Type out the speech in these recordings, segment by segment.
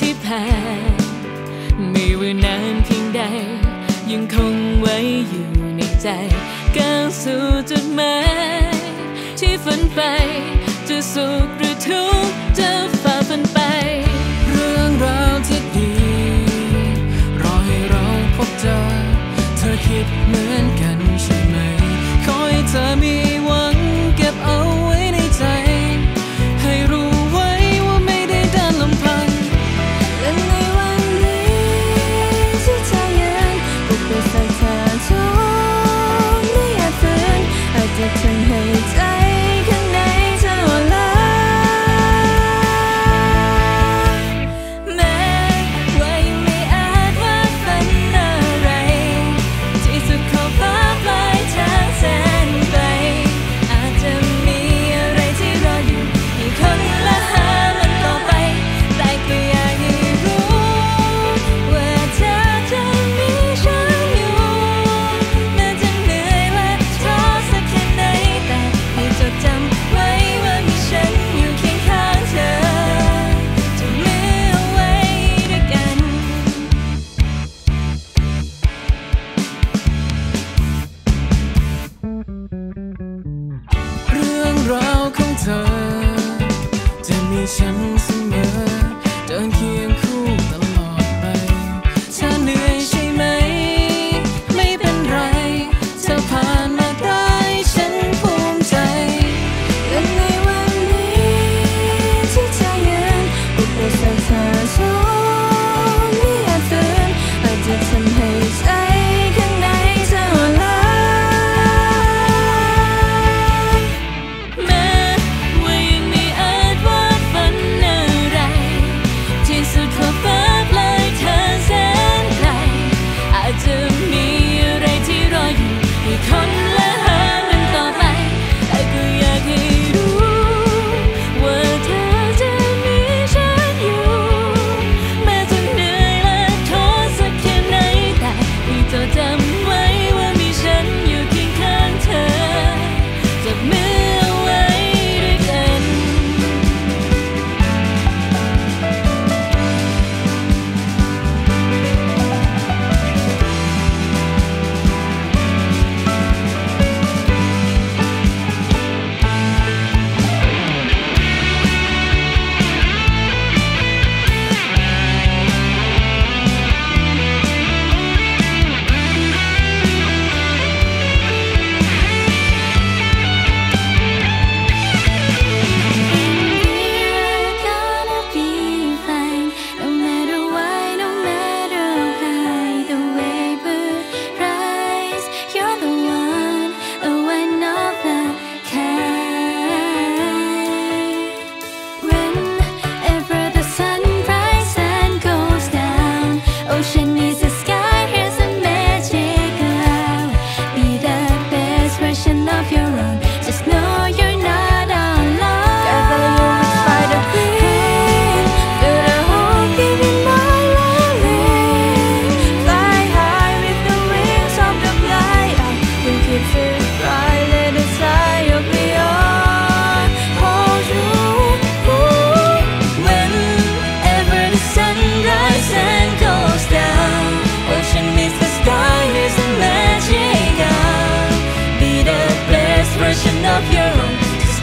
ที่ผ่านมีว่านานเพีย ยังคงไว้อยู่ในใจก้าวสู่จุดหมายที่ฝันไป จะสุขหรือทุกข์จะฝ่าฟันไป เรื่องราวที่ดี รอให้เราพบเจอ เธอคิดเหมือนกันใช่ไหมคอยห้เธอมีหวังเก็บเอา fades ocean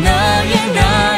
那也让。